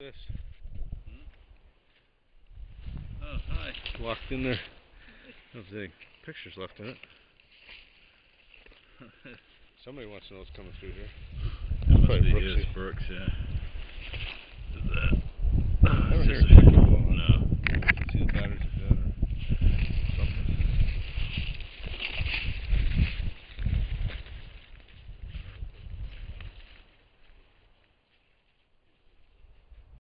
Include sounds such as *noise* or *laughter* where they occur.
This hmm? Oh, hi. locked in there. If the pictures left in it. *laughs* Somebody wants to know what's coming through here. That must probably be Brooks, his Brooks, yeah.